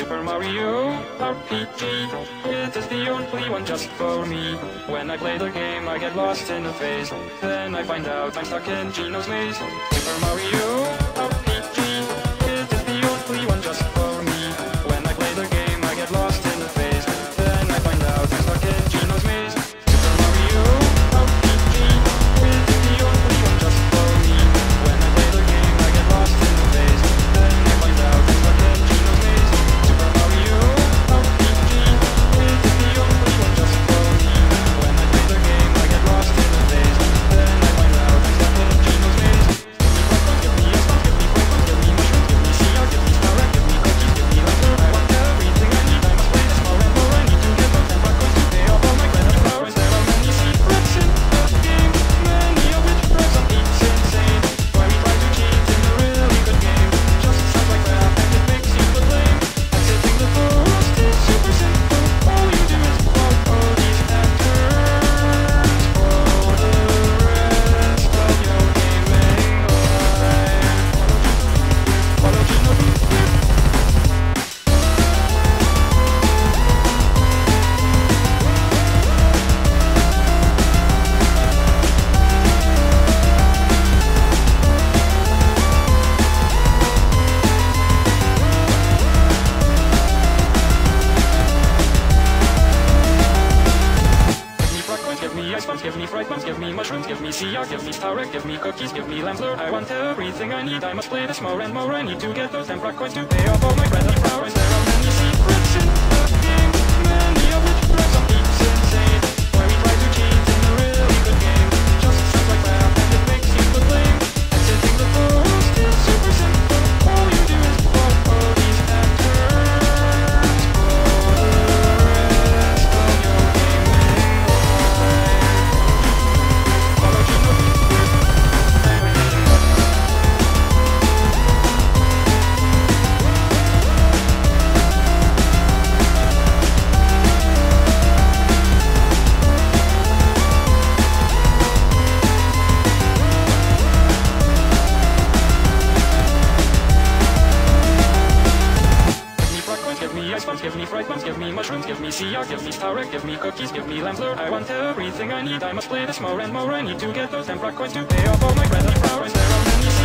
Super Mario RPG. It is the only one just for me. When I play the game, I get lost in a phase. Then I find out I'm stuck in Geno's maze. Super Mario me give me ice bombs, give me fried buns, give me mushrooms, give me sea give me Star Egg, give me cookies, give me Lamb's Lure. I want everything I need. I must play this more and more. I need to get those frog coins to pay off all my credit powers. There are many secrets in give me ice bombs, give me fried buns, give me mushrooms, give me sea give me Star Egg, give me cookies, give me Lamb's Lure. I want everything I need. I must play this more and more. I need to get those frog coins to pay off all my credit powers. There are many